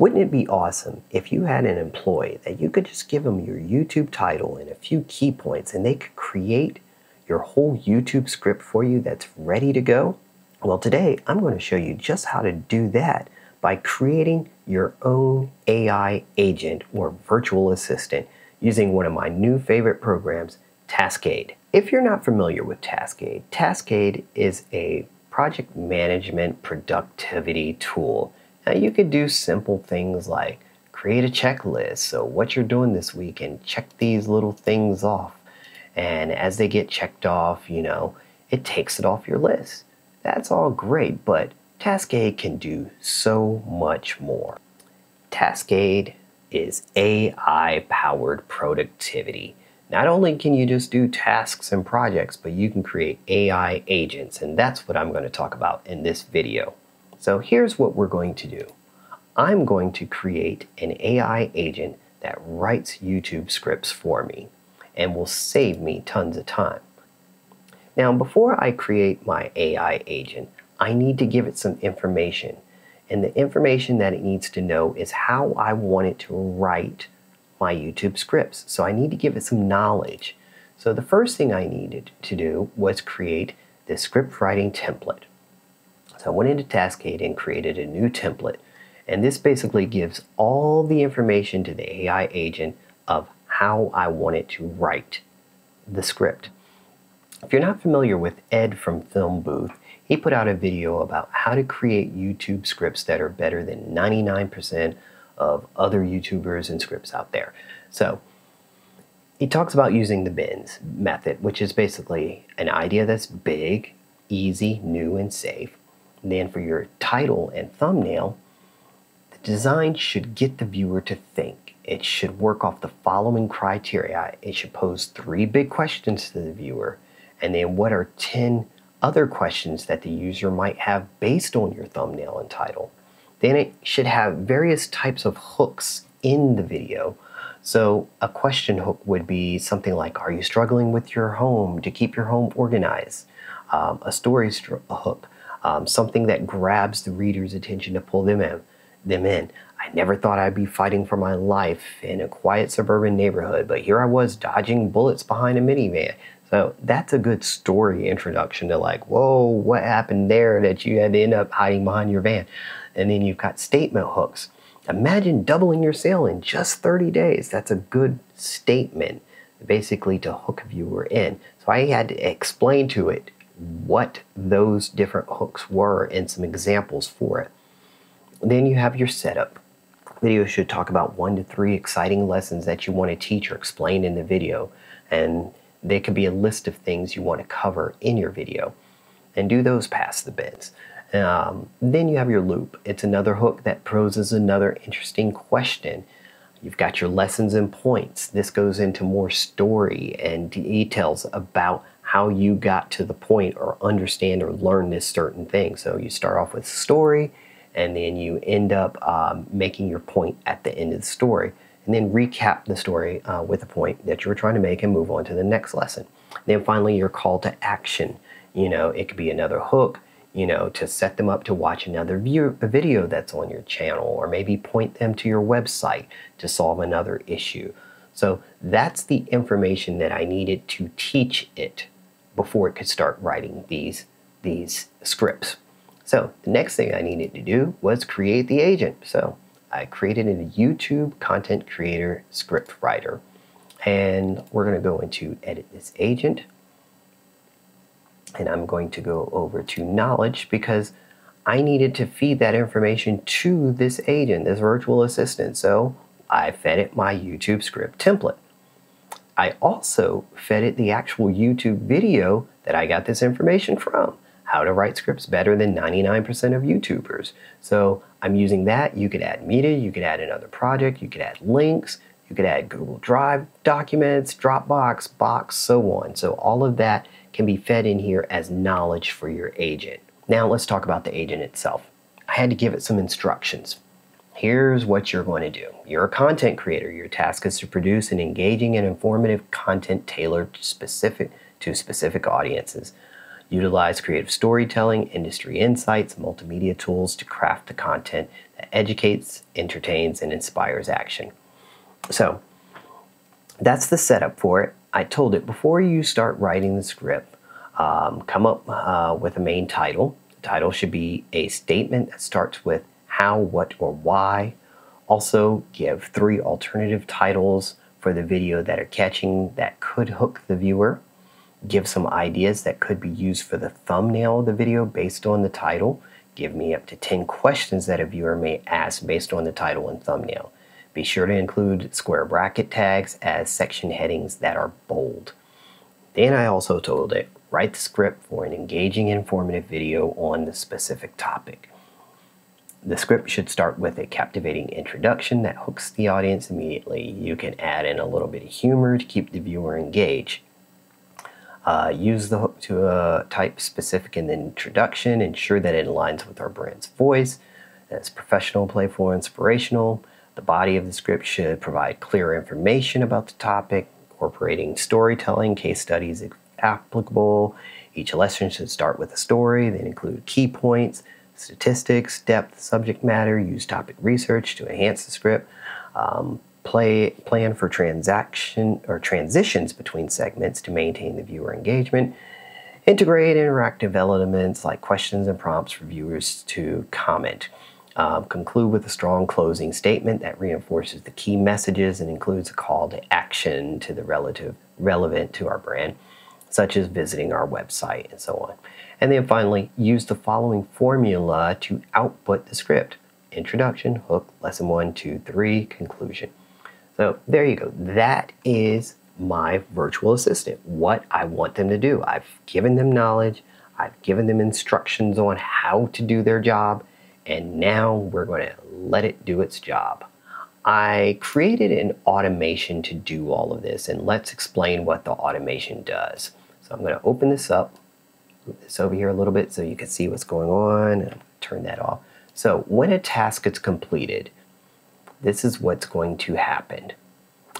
Wouldn't it be awesome if you had an employee that you could just give them your YouTube title and a few key points and they could create your whole YouTube script for you that's ready to go? Well, today I'm going to show you just how to do that by creating your own AI agent or virtual assistant using one of my new favorite programs, Taskade. If you're not familiar with Taskade, Taskade is a project management productivity tool. Now, you could do simple things like create a checklist, so what you're doing this week, and check these little things off. And as they get checked off, you know, it takes it off your list. That's all great, but Taskade can do so much more. Taskade is AI powered productivity. Not only can you just do tasks and projects, but you can create AI agents, and that's what I'm going to talk about in this video. So here's what we're going to do. I'm going to create an AI agent that writes YouTube scripts for me and will save me tons of time. Now, before I create my AI agent, I need to give it some information. And the information that it needs to know is how I want it to write my YouTube scripts. So I need to give it some knowledge. So the first thing I needed to do was create the script writing template. So I went into Taskade and created a new template. And this basically gives all the information to the AI agent of how I want it to write the script. If you're not familiar with Ed from Film Booth, he put out a video about how to create YouTube scripts that are better than 99% of other YouTubers and scripts out there. So he talks about using the BENS method, which is basically an idea that's big, easy, new, and safe. Then for your title and thumbnail, the design should get the viewer to think. It should work off the following criteria. It should pose three big questions to the viewer, and then what are 10 other questions that the user might have based on your thumbnail and title. Then it should have various types of hooks in the video. So a question hook would be something like, are you struggling with your home to keep your home organized? Um, a story hook, um, something that grabs the reader's attention to pull them in. Them in. I never thought I'd be fighting for my life in a quiet suburban neighborhood, but here I was dodging bullets behind a minivan. So that's a good story introduction to like, whoa, what happened there that you had to end up hiding behind your van? And then you've got statement hooks. Imagine doubling your sale in just 30 days. That's a good statement, basically, to hook a viewer in. So I had to explain to it what those different hooks were and some examples for it. Then you have your setup. Video should talk about one to three exciting lessons that you want to teach or explain in the video. And there could be a list of things you want to cover in your video and do those past the BENS. Um, then you have your loop. It's another hook that poses another interesting question. You've got your lessons and points. This goes into more story and details about how you got to the point or understand or learn this certain thing. So you start off with story and then you end up um, making your point at the end of the story and then recap the story uh, with a point that you were trying to make and move on to the next lesson. Then finally, your call to action. You know, it could be another hook, you know, to set them up to watch another view, a video that's on your channel, or maybe point them to your website to solve another issue. So that's the information that I needed to teach it before it could start writing these, these scripts. So the next thing I needed to do was create the agent. So I created a YouTube content creator script writer. And we're going to go into edit this agent. And I'm going to go over to knowledge because I needed to feed that information to this agent, this virtual assistant. So I fed it my YouTube script template. I also fed it the actual YouTube video that I got this information from how to write scripts better than 99% of YouTubers. So I'm using that. You could add media, you could add another project, you could add links, you could add Google Drive documents, Dropbox, Box, so on. So all of that can be fed in here as knowledge for your agent. Now let's talk about the agent itself. I had to give it some instructions. Here's what you're going to do. You're a content creator. Your task is to produce an engaging and informative content tailored specific to specific audiences. Utilize creative storytelling, industry insights, multimedia tools to craft the content that educates, entertains, and inspires action. So that's the setup for it. I told it before you start writing the script, um, come up uh, with a main title. The title should be a statement that starts with how, what, or why. Also, give three alternative titles for the video that are catching that could hook the viewer give some ideas that could be used for the thumbnail of the video based on the title. Give me up to 10 questions that a viewer may ask based on the title and thumbnail. Be sure to include square bracket tags as section headings that are bold. Then I also told it, write the script for an engaging informative video on the specific topic. The script should start with a captivating introduction that hooks the audience immediately. You can add in a little bit of humor to keep the viewer engaged. Uh, use the hook to uh, type specific in the introduction, ensure that it aligns with our brand's voice. It's professional, playful, inspirational. The body of the script should provide clear information about the topic, incorporating storytelling, case studies applicable. Each lesson should start with a story, then include key points, statistics, depth, subject matter, use topic research to enhance the script. Um, play, plan for transaction or transitions between segments to maintain the viewer engagement, integrate interactive elements like questions and prompts for viewers to comment. Um, conclude with a strong closing statement that reinforces the key messages and includes a call to action to the relative relevant to our brand, such as visiting our website and so on. And then finally, use the following formula to output the script. Introduction, hook, lesson one, two, three, conclusion. So there you go. That is my virtual assistant, what I want them to do. I've given them knowledge, I've given them instructions on how to do their job, and now we're going to let it do its job. I created an automation to do all of this, and let's explain what the automation does. So I'm going to open this up, move this over here a little bit so you can see what's going on, and turn that off. So when a task is completed, this is what's going to happen.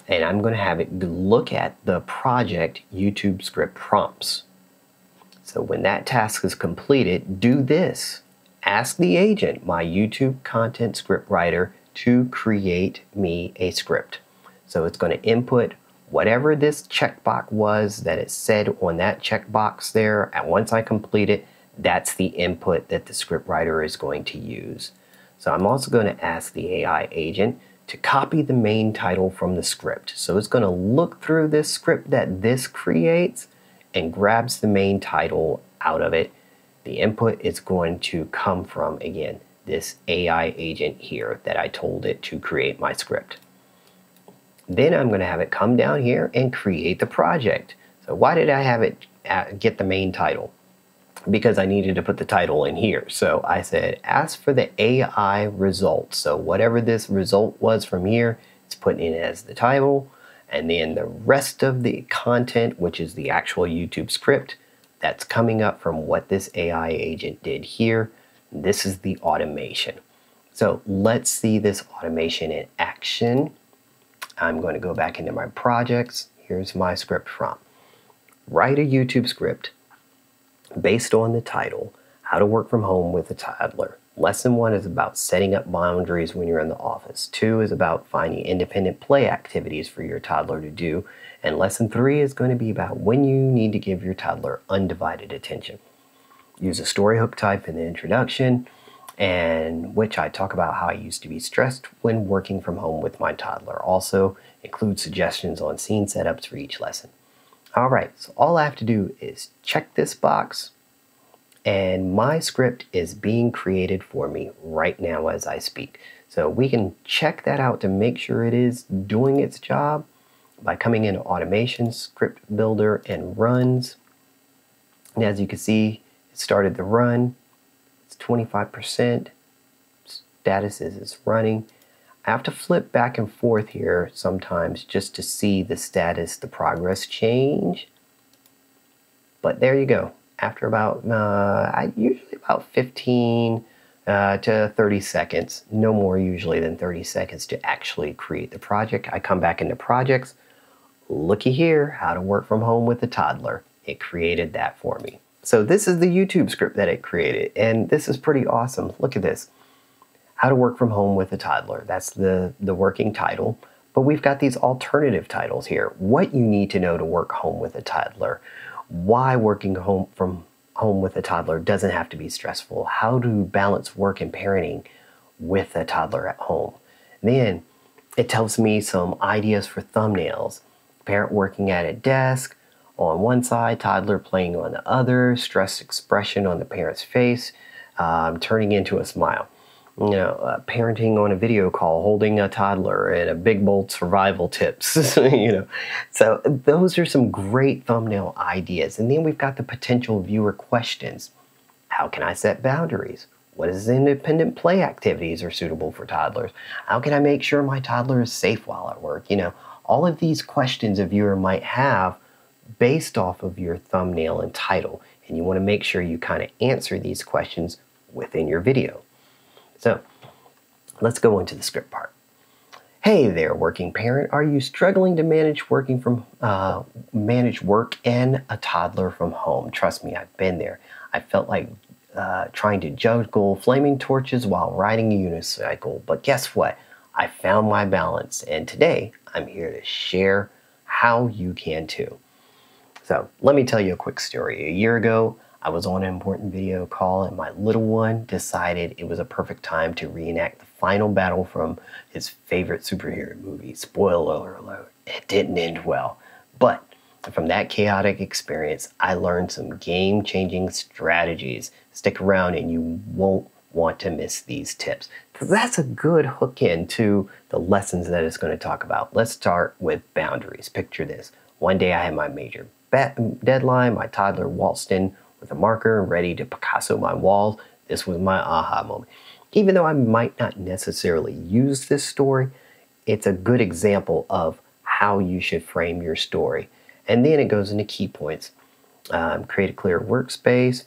And I'm going to have it look at the project YouTube script prompts. So when that task is completed, do this. Ask the agent, my YouTube content script writer, to create me a script. So it's going to input whatever this checkbox was that it said on that checkbox there. And once I complete it, that's the input that the script writer is going to use. So I'm also going to ask the AI agent to copy the main title from the script. So it's going to look through this script that this creates and grabs the main title out of it. The input is going to come from, again, this AI agent here that I told it to create my script. Then I'm going to have it come down here and create the project. So why did I have it uh, get the main title? because I needed to put the title in here. So I said, ask for the AI result. So whatever this result was from here, it's put in as the title. And then the rest of the content, which is the actual YouTube script, that's coming up from what this AI agent did here. This is the automation. So let's see this automation in action. I'm going to go back into my projects. Here's my script from. Write a YouTube script based on the title, How to Work from Home with a Toddler. Lesson one is about setting up boundaries when you're in the office. Two is about finding independent play activities for your toddler to do. And lesson three is going to be about when you need to give your toddler undivided attention. Use a story hook type in the introduction, and which I talk about how I used to be stressed when working from home with my toddler. Also, include suggestions on scene setups for each lesson. All right, so all I have to do is check this box and my script is being created for me right now as I speak. So we can check that out to make sure it is doing its job by coming into automation, script builder, and runs. And as you can see, it started the run. It's 25%. Status is it's running. I have to flip back and forth here sometimes just to see the status, the progress change. But there you go. After about, uh, usually about 15 uh, to 30 seconds, no more usually than 30 seconds to actually create the project. I come back into projects. Looky here, how to work from home with a toddler. It created that for me. So this is the YouTube script that it created, and this is pretty awesome. Look at this. How to work from home with a toddler. That's the, the working title. But we've got these alternative titles here. What you need to know to work home with a toddler. Why working home from home with a toddler doesn't have to be stressful. How to balance work and parenting with a toddler at home. Then it tells me some ideas for thumbnails. Parent working at a desk on one side, toddler playing on the other, stressed expression on the parent's face, um, turning into a smile. You know, uh, parenting on a video call, holding a toddler, and a big bold survival tips. you know, so those are some great thumbnail ideas. And then we've got the potential viewer questions. How can I set boundaries? What is independent play activities are suitable for toddlers? How can I make sure my toddler is safe while at work? You know, all of these questions a viewer might have based off of your thumbnail and title. And you want to make sure you kind of answer these questions within your video. So let's go into the script part. Hey there, working parent. Are you struggling to manage working from uh, manage work and a toddler from home? Trust me, I've been there. I felt like uh, trying to juggle flaming torches while riding a unicycle. But guess what? I found my balance, and today I'm here to share how you can too. So, let me tell you a quick story. A year ago, I was on an important video call, and my little one decided it was a perfect time to reenact the final battle from his favorite superhero movie. Spoiler alert, it didn't end well. But from that chaotic experience, I learned some game changing strategies. Stick around and you won't want to miss these tips because that's a good hook into the lessons that it's going to talk about. Let's start with boundaries. Picture this. One day I had my major deadline, my toddler waltzed in with a marker ready to Picasso my walls. This was my aha moment. Even though I might not necessarily use this story, it's a good example of how you should frame your story. And then it goes into key points. Um, create a clear workspace,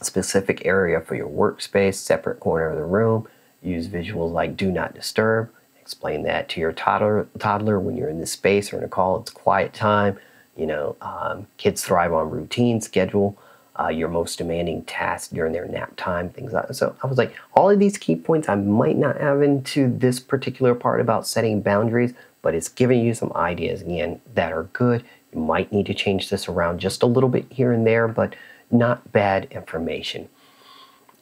specific area for your workspace, separate corner of the room. Use visuals like do not disturb. Explain that to your toddler, toddler when you're in this space or in a call. It's quiet time. You know, um, kids thrive on routine, schedule. Uh, your most demanding tasks during their nap time, things like that. So I was like, all of these key points I might not have into this particular part about setting boundaries, but it's giving you some ideas again that are good you might need to change this around just a little bit here and there, but not bad information.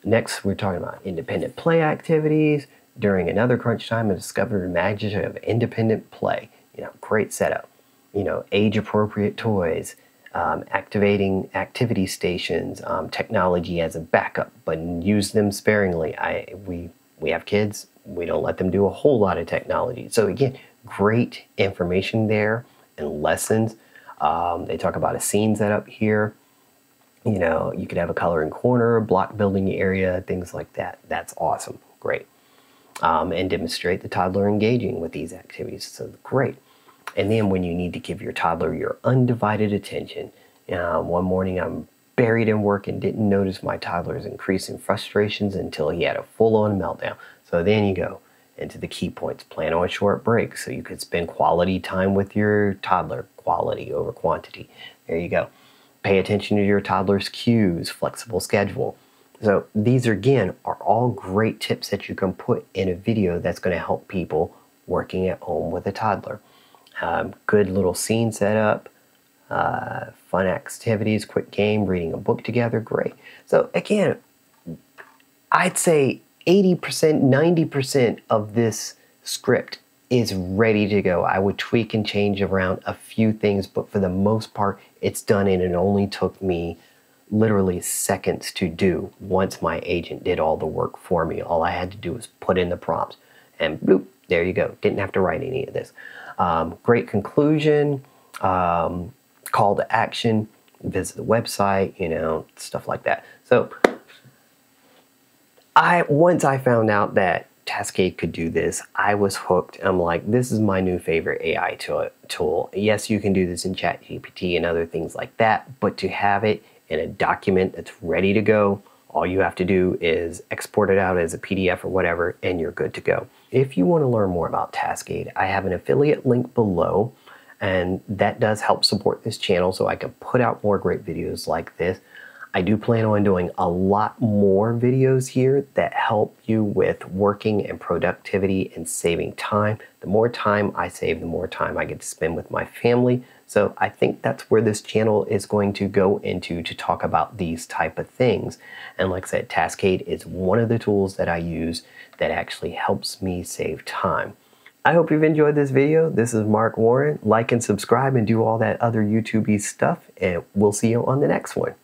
Next, we're talking about independent play activities. During another crunch time, I discovered the magic of independent play. You know, great setup. You know, age-appropriate toys, um, activating activity stations, um, technology as a backup, but use them sparingly. I we we have kids. We don't let them do a whole lot of technology. So again, great information there and lessons um, they talk about a scene setup here. You know, you could have a coloring corner, block building area, things like that. That's awesome. Great. Um, and demonstrate the toddler engaging with these activities. So great. And then when you need to give your toddler your undivided attention, uh, one morning I'm buried in work and didn't notice my toddler's increasing frustrations until he had a full-on meltdown. So then you go into the key points. Plan on a short breaks so you could spend quality time with your toddler quality over quantity. There you go. Pay attention to your toddler's cues, flexible schedule. So these are, again are all great tips that you can put in a video that's going to help people working at home with a toddler. Um, good little scene setup, uh, fun activities, quick game, reading a book together, great. So again, I'd say 80%, 90% of this script is ready to go. I would tweak and change around a few things, but for the most part, it's done and it only took me literally seconds to do once my agent did all the work for me. All I had to do was put in the prompts and bloop, there you go. Didn't have to write any of this. Um, great conclusion, um, call to action, visit the website, you know, stuff like that. So I once I found out that Taskade could do this. I was hooked. I'm like, this is my new favorite AI tool. Yes, you can do this in ChatGPT and other things like that, but to have it in a document that's ready to go, all you have to do is export it out as a PDF or whatever, and you're good to go. If you want to learn more about Taskade, I have an affiliate link below, and that does help support this channel so I can put out more great videos like this. I do plan on doing a lot more videos here that help you with working and productivity and saving time. The more time I save, the more time I get to spend with my family. So I think that's where this channel is going to go into to talk about these type of things. And like I said, Taskade is one of the tools that I use that actually helps me save time. I hope you've enjoyed this video. This is Mark Warren. Like and subscribe and do all that other YouTube stuff, and we'll see you on the next one.